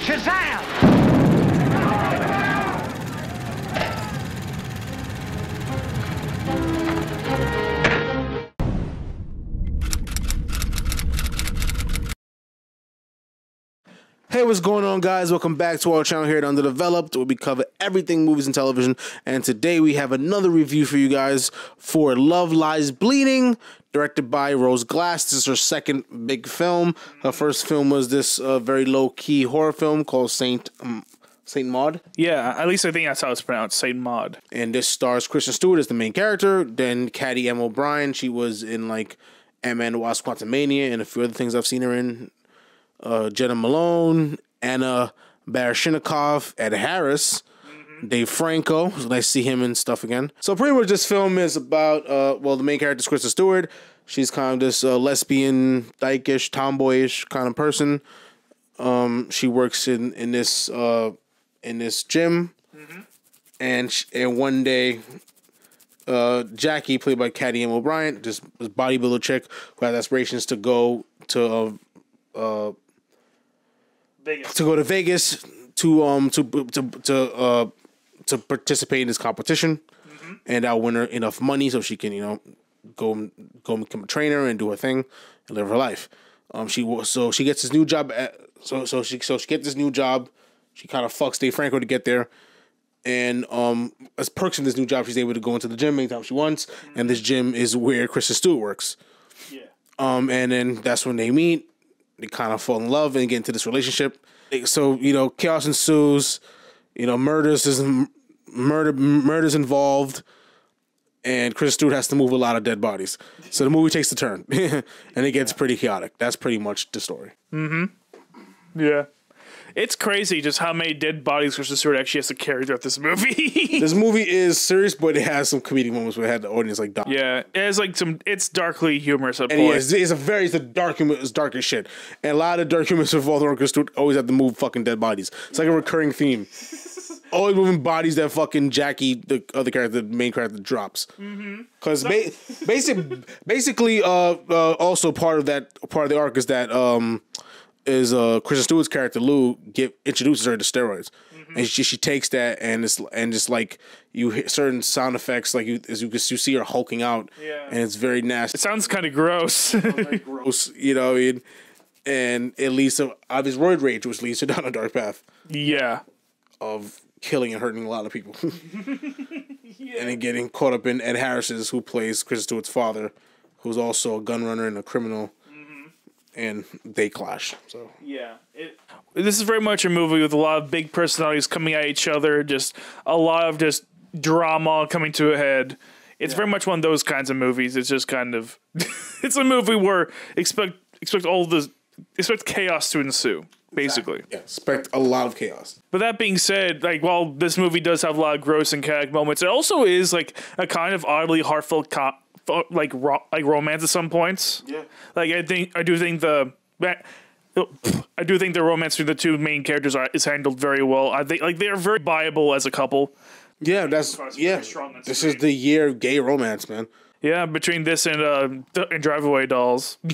Shazam! Hey, what's going on, guys? Welcome back to our channel here at Underdeveloped, where we cover everything movies and television. And today we have another review for you guys for Love Lies Bleeding, directed by Rose Glass. This is her second big film. Her first film was this uh, very low key horror film called Saint um, Saint Maud. Yeah, at least I think that's how it's pronounced, Saint Maud. And this stars Kristen Stewart as the main character. Then Katy M. O'Brian. She was in like Ant-Man and Wasp Quantumania and a few other things I've seen her in. Uh, Jena Malone, Anna Baryshnikov, Ed Harris, Dave Franco. It's nice to see him and stuff again. So pretty much this film is about uh, well, the main character is Kristen Stewart. She's kind of this uh, lesbian, dykish, tomboyish kind of person. Um, she works in in this uh, in this gym, and sh- and one day uh, Jackie, played by Katy M. O'Brian, just this bodybuilder chick who has aspirations to go to uh, Vegas. to go to Vegas to um to to to uh to participate in this competition, and I'll win her enough money so she can you know go go become a trainer and do her thing and live her life. Um, she so she gets this new job at so so she so she gets this new job. She kind of fucks Dave Franco to get there. And um, as perks in this new job, she's able to go into the gym anytime she wants. And this gym is where Kristen Stewart works. Yeah. Um, and then that's when they meet. They kind of fall in love and get into this relationship. So you know, chaos ensues. You know, murders is murder murders involved, and Chris Stewart has to move a lot of dead bodies. So the movie takes a turn, and it gets pretty chaotic. That's pretty much the story. Mm-hmm. Yeah. It's crazy just how many dead bodies Kristen Stewart actually has to carry throughout this movie. This movie is serious, but it has some comedic moments where it had the audience like, die. yeah, it has like some. It's darkly humorous at And points. it's, it's a very it's a dark humor, it's dark as shit. And a lot of dark humor involved in Chris Stewart always have to move fucking dead bodies. It's like a recurring theme. always moving bodies that fucking Jackie, the other character, the main character, drops. Because ba- basic, basically, uh, uh, also part of that part of the arc is that um, is uh Kristen Stewart's character Lou get introduces her to steroids. And she, she takes that and it's and just like you hit certain sound effects like you as you can you see her hulking out Yeah. and it's very nasty It sounds kind of gross. gross, you know, and, and it leads to obvious roid rage, which leads her down a dark path yeah. of killing and hurting a lot of people. And then getting caught up in Ed Harris's, who plays Chris Stewart's father, who's also a gun runner and a criminal. And they clash. So Yeah. It, this is very much a movie with a lot of big personalities coming at each other, just a lot of just drama coming to a head. It's very much one of those kinds of movies. It's just kind of it's a movie where expect expect all the expect chaos to ensue, basically. yeah, expect a lot of chaos. But that being said, like while this movie does have a lot of gross and chaotic moments, it also is like a kind of oddly heartfelt co- like ro- like romance at some points. Yeah. Like I think I do think the I do think the romance between the two main characters are, is handled very well. I think like they are very viable as a couple. Yeah, that's yeah. This is the year of gay romance, man. Yeah, between this and uh and Drive Away Dolls.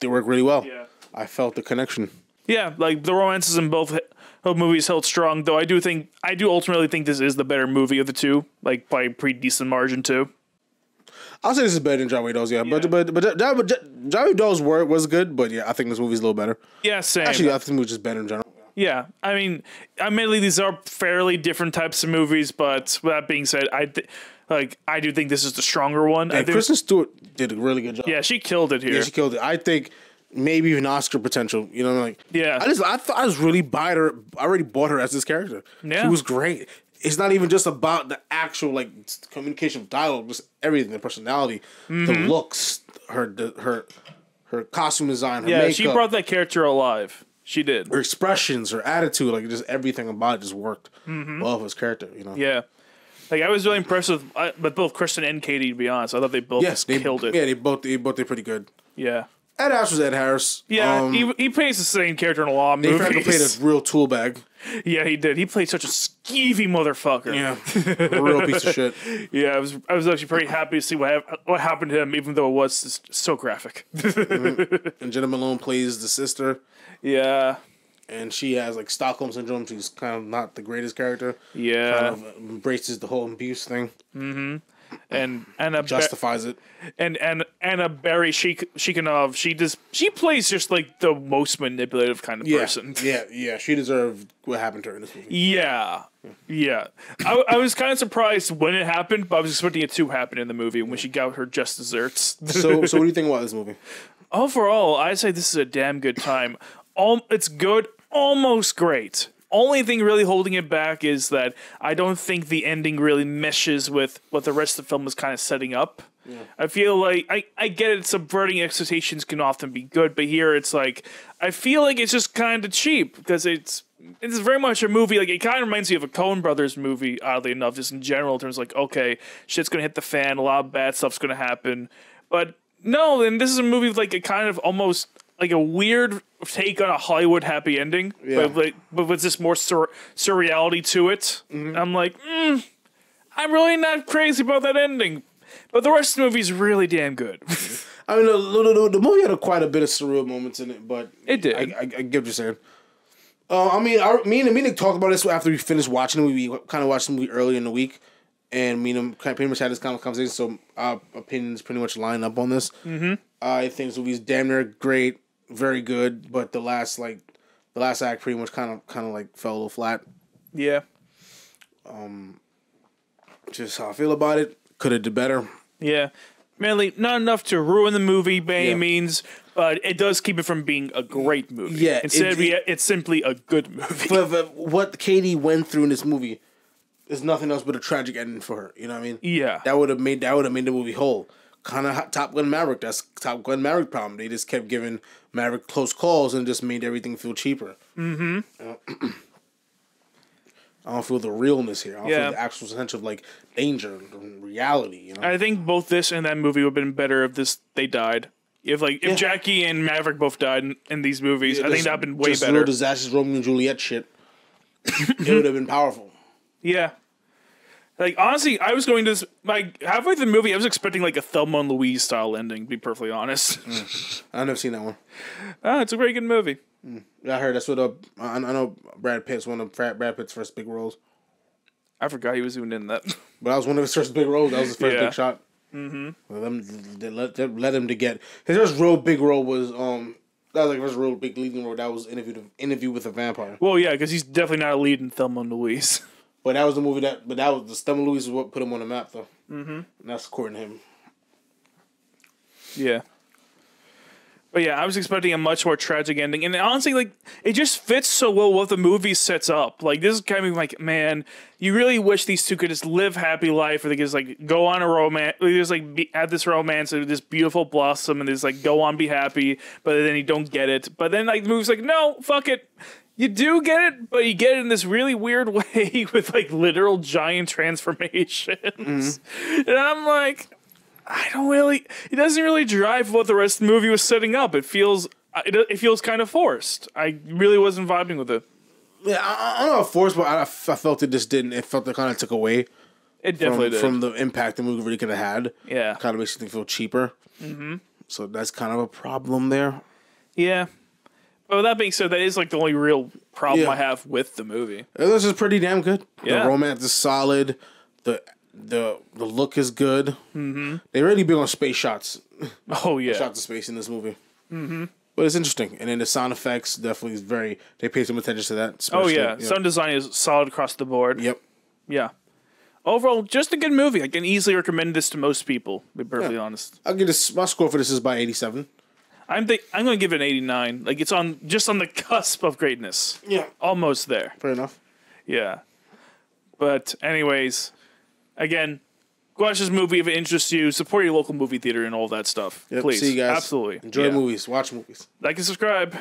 They work really well. Yeah. I felt the connection. yeah, like the romances in both both movies held strong. Though I do think I do ultimately think this is the better movie of the two, like by a pretty decent margin too. I'll say this is better than Johnny Dolls, yeah. Yeah. But but but Johnny, Johnny Dolls were was good, but yeah, I think this movie's a little better. Yeah, same. Actually, I think the movie's just better in general. Yeah, I mean, admittedly, these are fairly different types of movies, but with that being said, I th- like I do think this is the stronger one. I And think, Kristen Stewart did a really good job. yeah, she killed it here. Yeah, she killed it. I think maybe even Oscar potential. You know, like Yeah. I just I thought I was really buying her. I already bought her as this character. Yeah. she was great. It's not even just about the actual like communication of dialogue, just everything, the personality, the Mm-hmm. looks, her the, her her costume design, her yeah, makeup, she brought that character alive. She did. her expressions, her attitude, like just everything about it just worked well with his character. You know. Mm-hmm. Yeah, like I was really impressed with, with both Kristen and Katy. To be honest, I thought they both Yes, they killed it. Yeah, they both they both did pretty good. Yeah, Ed Harris was Ed Harris. yeah. um, he, he plays the same character in a lot of Dave Franco movies. played a real tool bag. yeah, he did. He played such a skeevy motherfucker. Yeah, a real piece of shit. Yeah, I was I was actually pretty happy to see what what happened to him, even though it was so graphic. And Jena Malone plays the sister. yeah, and she has like Stockholm syndrome. She's kind of not the greatest character. Yeah, Kind of embraces the whole abuse thing, and Anna justifies it. and and Anna Barry Shik- Shikanov, she just uh, she plays just like the most manipulative kind of Yeah, person. yeah, yeah. She deserved what happened to her in this movie. Yeah, yeah. I, I was kind of surprised when it happened, but I was expecting it to happen in the movie when she got her just desserts. So, so what do you think about this movie? Overall, I say this is a damn good time. All it's good, almost great. Only thing really holding it back is that I don't think the ending really meshes with what the rest of the film is kind of setting up. I feel like I, I get it subverting expectations can often be good, but here it's like I feel like it's just kind of cheap because it's it's very much a movie like it kind of reminds me of a Coen Brothers movie, oddly enough, just in general in terms of like okay, shit's gonna hit the fan, a lot of bad stuff's gonna happen, but no, and this is a movie with like a kind of almost like a weird take on a Hollywood happy ending, Yeah. but like but with this more sur- surreality to it. I'm like, mm, I'm really not crazy about that ending, but the rest of the movie is really damn good. I mean, the, the, the- movie had a, quite a bit of surreal moments in it, but It did. I, I, I get what you're saying. Uh, I mean, our, me and me and Nick talked about this after we finished watching the movie. We kind of watched the movie early in the week, and me and him pretty much had this kind of conversation. So our opinions pretty much line up on this. Mm-hmm. I think this movie's damn near great, very good, but the last like the last act pretty much kind of kind of like fell a little flat. yeah, Um. Just how I feel about it. Could have did better. yeah. Mainly not enough to ruin the movie by any Yeah. means, but it does keep it from being a great movie. Yeah, instead it- it, it's simply a good movie. But, but what Katy went through in this movie is nothing else but a tragic ending for her. You know what I mean? Yeah. That would have made that would have made the movie whole. Kind of Top Gun Maverick. That's Top Gun Maverick problem. They just kept giving Maverick close calls and just made everything feel cheaper. Mm-hmm. I don't feel the realness here. I don't Yeah. feel the actual sense of like danger and reality. You know? I think both this and that movie would have been better if this they died. If like if Yeah. Jackie and Maverick both died in, in these movies, I think that'd been way just better. Little disastrous Romeo and Juliet shit. it would have been powerful. Yeah. Like honestly, I was going to this, like halfway through the movie, I was expecting like a Thelma and Louise style ending. To be perfectly honest, I've never seen that one. ah, it's a very good movie. I heard that's what uh, I, I know Brad Pitt's one of Brad Pitt's first big roles. I forgot he was even in that. But that was one of his first big roles. That was his first Yeah. big shot. Mm-hmm. Them, they let, let him to get his first real big role was um that was like his first real big leading role. That was interview interview with a vampire. well, yeah, because he's definitely not a lead in Thelma and Louise. But that was the movie that. But that was the Stumble Louise is what put him on the map though. Mm-hmm. And that's according to him. Yeah. But yeah, I was expecting a much more tragic ending, and honestly, like it just fits so well what the movie sets up. Like this is kind of like, man, you really wish these two could just live happy life, or they could just like go on a romance, they just like be, have this romance and this beautiful blossom, and just like go on, be happy. But then you don't get it. But then like the movie's like, no, fuck it. You do get it, but you get it in this really weird way with like literal giant transformations. And I'm like, I don't really. It doesn't really drive what the rest of the movie was setting up. It feels. It, it feels kind of forced. I really wasn't vibing with it. Yeah, I, I don't know if forced, but I, I felt it just didn't. It felt it kind of took away It from, definitely did. from the impact the movie really could have had. yeah, Kind of makes you feel cheaper. Mm-hmm. So that's kind of a problem there. yeah. But that being said, that is like the only real problem Yeah. I have with the movie. This is pretty damn good. Yeah. The romance is solid. The the the look is good. Mm-hmm. They really big on space shots. Oh yeah, Shots of space in this movie. Mm-hmm. But it's interesting, and then the sound effects definitely is very. They pay some attention to that. oh especially- yeah. Sound design is solid across the board. Yep. Yeah. Overall, just a good movie. I can easily recommend this to most people. To be perfectly honest, I'll give this. My score for this is by eighty-seven. I'm think I'm going to give it an 89. Like it's on just on the cusp of greatness, Yeah. almost there. Fair enough. Yeah. But anyways, again, go watch this movie if it interests you. Support your local movie theater and all that stuff. Yep. Please. See you guys. Absolutely. Enjoy Yeah. movies. Watch movies. Like and subscribe.